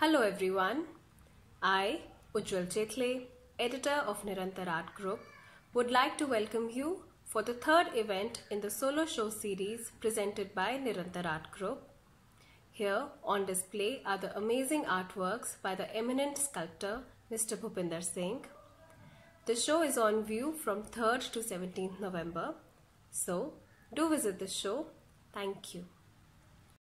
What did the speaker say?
Hello everyone. I, Ujjawal Chathle, editor of Nirantar Art Group, would like to welcome you for the third event in the solo show series presented by Nirantar Art Group. Here on display are the amazing artworks by the eminent sculptor Mr. Bhupinder Singh. The show is on view from 3rd to 17th November. So, do visit the show. Thank you.